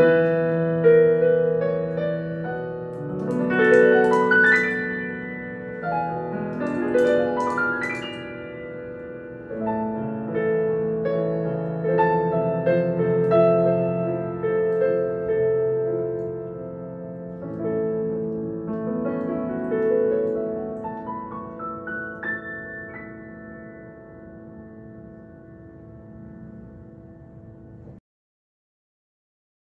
Música